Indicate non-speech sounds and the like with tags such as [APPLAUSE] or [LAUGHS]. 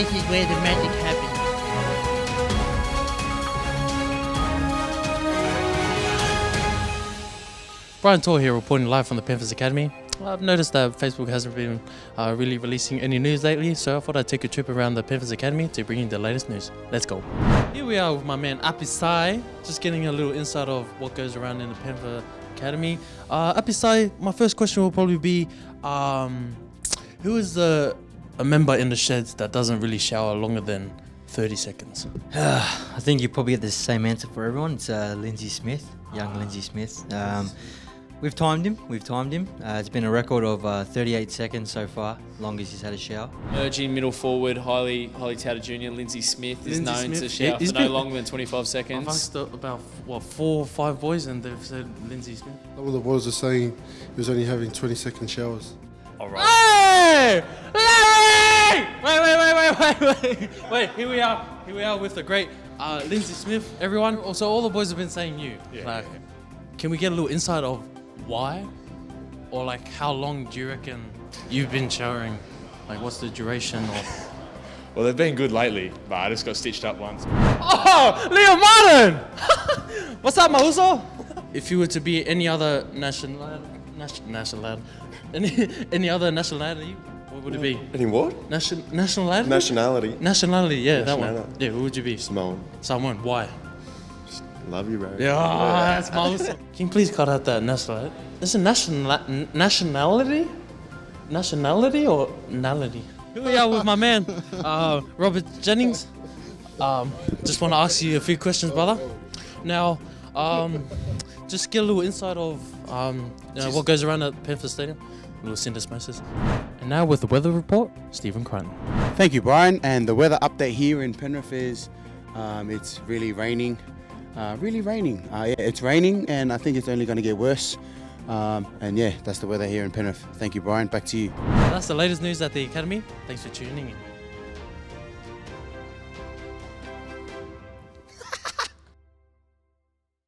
this is where the magic happens. Brian To'o here reporting live from the Panthers Academy. I've noticed that Facebook hasn't been uh, really releasing any news lately, so I thought I'd take a trip around the Panthers Academy to bring you the latest news. Let's go. Here we are with my man Apisai, just getting a little insight of what goes around in the Panther Academy. Uh, Apisai, my first question will probably be, um, who is the a member in the sheds that doesn't really shower longer than 30 seconds? [SIGHS] I think you probably get the same answer for everyone. It's uh, Lindsay Smith, young Lindsay Smith. Um, we've timed him. We've timed him. Uh, it's been a record of uh, 38 seconds so far, longest he's had a shower. Emerging middle forward, highly highly touted junior Lindsay Smith is Lindsay known Smith, to shower he's for no been- longer than 25 seconds. I've seconds. asked uh, about, what, four or five boys and they've said Lindsay Smith. Some of the boys are saying he was only having 20 second showers. Hey! Wait, wait, wait, wait, wait, wait. Wait, here we are. Here we are with the great uh, Lindsay Smith, everyone. Also, all the boys have been saying you. like, can we get a little insight of why? Or like, how long do you reckon you've been showering? Like, what's the duration of... [LAUGHS] Well, they've been good lately, but I just got stitched up once. Oh, Leo Martin! [LAUGHS] What's up, Mauso? If you were to be any other national, national, national, any, any other nationality, what would it be? Any what? Nation, nationality? Nationality. Nationality, yeah, that one. Nationality. Yeah, who would you be? Samoan. Someone. Why? Love you, bro. Yeah, that's awesome. [LAUGHS] Can you please cut out that nationality? Is it national nationality? Nationality or nality? Here we are with my man, uh, Robert Jennings. Um, just want to ask you a few questions, brother. Now, um, just get a little insight of um, you know, what goes around at Panther Stadium, a little syndesmosis. And now with the weather report, Stephen Crichton. Thank you, Brian. And the weather update here in Penrith is um, it's really raining. Uh, really raining. Uh, yeah, it's raining, and I think it's only going to get worse. Um, and yeah, that's the weather here in Penrith. Thank you, Brian. Back to you. That's the latest news at the Academy. Thanks for tuning in.